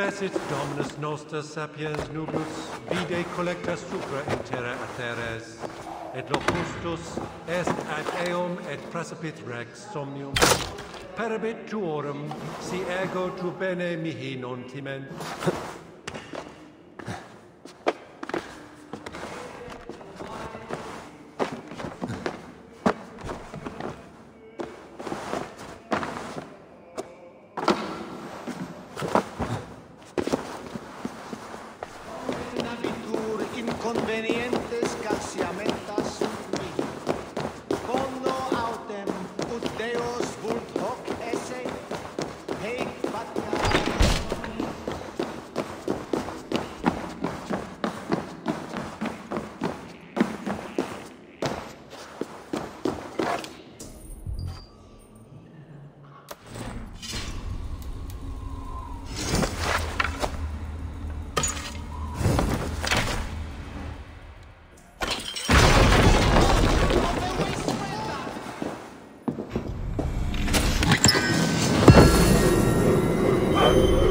Fecit Dominus noster sapiens nubus, vide collecta supra in terra atheres, et locustus est ad eum et precipit rex somnium. Perabit tuorum, si ego tu bene mihi non timent. convenient. Bye.